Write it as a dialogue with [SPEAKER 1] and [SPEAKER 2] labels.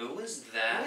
[SPEAKER 1] Who was that?